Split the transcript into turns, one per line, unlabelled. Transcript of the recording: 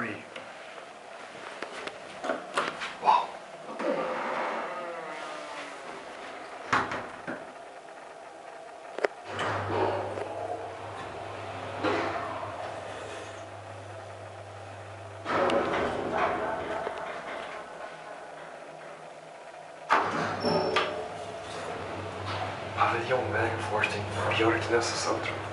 free. Wow. Avaliam o médico pior que.